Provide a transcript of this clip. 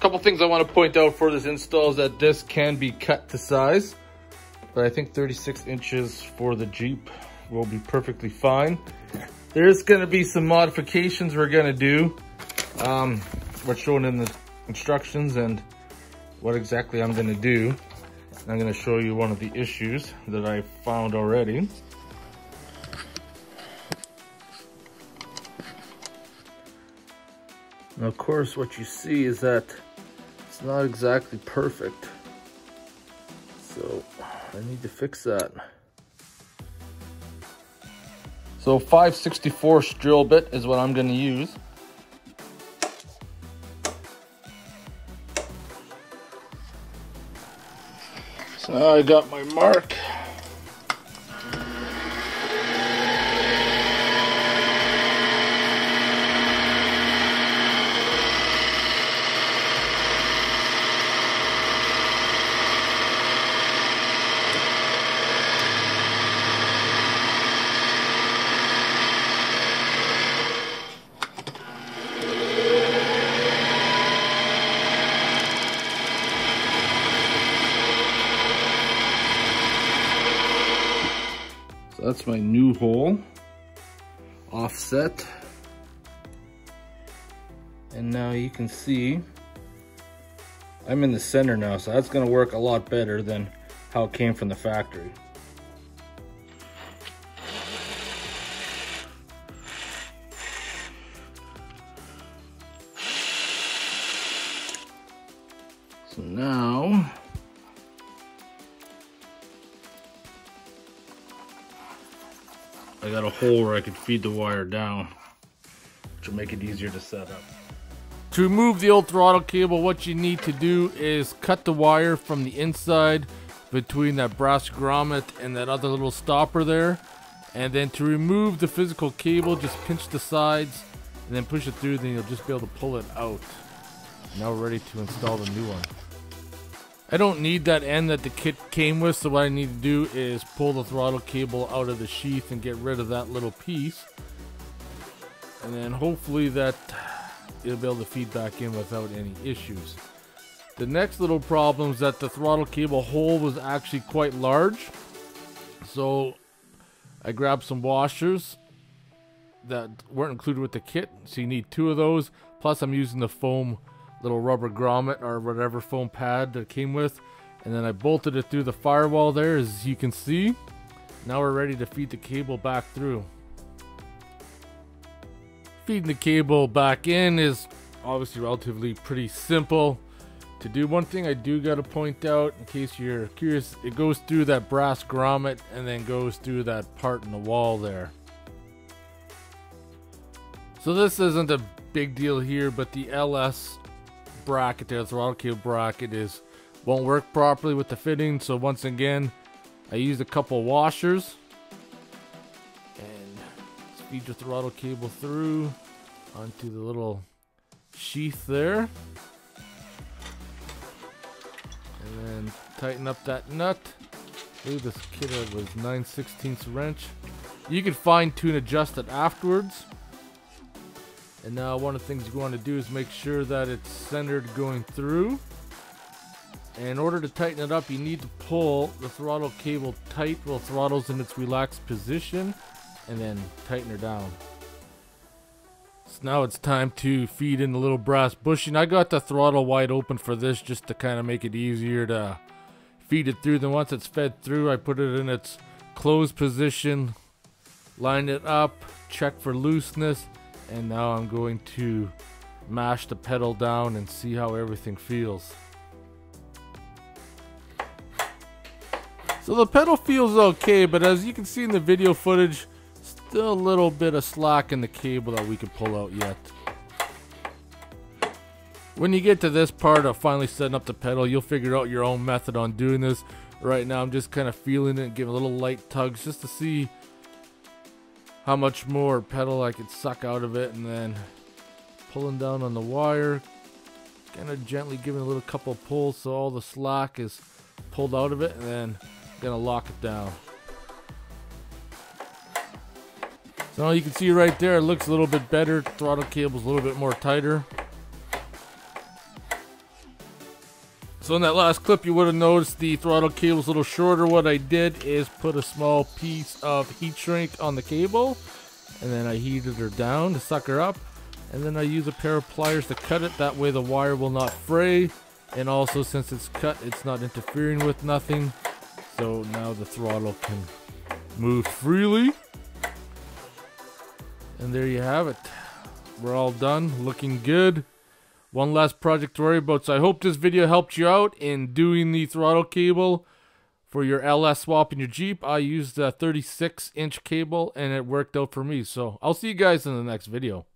couple things I want to point out for this install is that this can be cut to size, but I think 36 inches for the Jeep will be perfectly fine. There's going to be some modifications we're going to do. Um, what's shown in the instructions and what exactly I'm going to do. I'm going to show you one of the issues that I found already. Now, of course, what you see is that not exactly perfect. So I need to fix that. So 564 drill bit is what I'm to use. So now I got my mark. That's my new hole, offset. And now you can see I'm in the center now, so that's gonna work a lot better than how it came from the factory. I got a hole where I could feed the wire down, which will make it easier to set up. To remove the old throttle cable, what you need to do is cut the wire from the inside between that brass grommet and that other little stopper there. And then to remove the physical cable, just pinch the sides and then push it through, then you'll just be able to pull it out. Now we're ready to install the new one. I don't need that end that the kit came with, so what I need to do is pull the throttle cable out of the sheath and get rid of that little piece. And then hopefully that it'll be able to feed back in without any issues. The next little problem is that the throttle cable hole was actually quite large. So I grabbed some washers that weren't included with the kit. So you need two of those. Plus I'm using the foam little rubber grommet or whatever foam pad that came with. And then I bolted it through the firewall there as you can see. Now we're ready to feed the cable back through. Feeding the cable back in is obviously relatively pretty simple to do. One thing I do got to point out in case you're curious, it goes through that brass grommet and then goes through that part in the wall there. So this isn't a big deal here, but the LS bracket there, the throttle cable bracket is won't work properly with the fitting. So once again, I used a couple washers and feed your throttle cable through onto the little sheath there. And then tighten up that nut. I believe this kit was 9 16 wrench. You can fine tune adjust it afterwards. And now one of the things you want to do is make sure that it's centered going through. And in order to tighten it up, you need to pull the throttle cable tight while throttle's in its relaxed position and then tighten her down. So now it's time to feed in the little brass bushing. I got the throttle wide open for this just to kind of make it easier to feed it through. Then once it's fed through, I put it in its closed position, line it up, check for looseness, and now I'm going to mash the pedal down and see how everything feels. So the pedal feels okay, but as you can see in the video footage, still a little bit of slack in the cable that we could pull out yet. When you get to this part of finally setting up the pedal, you'll figure out your own method on doing this. Right now I'm just kind of feeling it, giving a little light tugs just to see how much more pedal I could suck out of it and then pulling down on the wire. Kind of gently giving a little couple pulls so all the slack is pulled out of it and then gonna lock it down. So you can see right there it looks a little bit better throttle cable's a little bit more tighter So in that last clip, you would have noticed the throttle cable's a little shorter. What I did is put a small piece of heat shrink on the cable, and then I heated her down to suck her up. And then I use a pair of pliers to cut it. That way the wire will not fray. And also since it's cut, it's not interfering with nothing. So now the throttle can move freely. And there you have it. We're all done, looking good. One last project to worry about. So I hope this video helped you out in doing the throttle cable for your LS swap in your Jeep. I used a 36 inch cable and it worked out for me. So I'll see you guys in the next video.